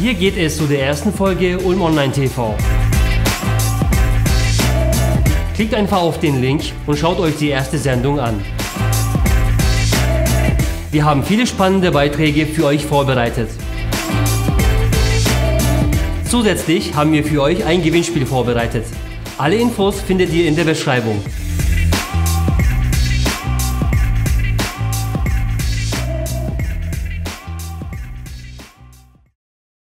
Hier geht es zu der ersten Folge Ulm Online TV. Klickt einfach auf den Link und schaut euch die erste Sendung an. Wir haben viele spannende Beiträge für euch vorbereitet. Zusätzlich haben wir für euch ein Gewinnspiel vorbereitet. Alle Infos findet ihr in der Beschreibung.